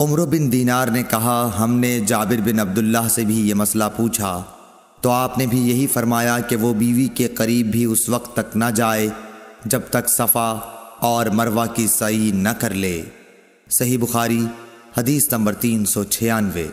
उम्र बिन दीनार ने कहा, हमने जाबिर बिन अब्दुल्लाह से भी ये मसला पूछा। तो आपने भी यही फरमाया कि वो बीवी के करीब भी उस वक्त तक न जाए, जब तक सफ़ा और मरवा की सही न कर ले। सही बुखारी, हदीस नंबर तीन सौ छियानवे।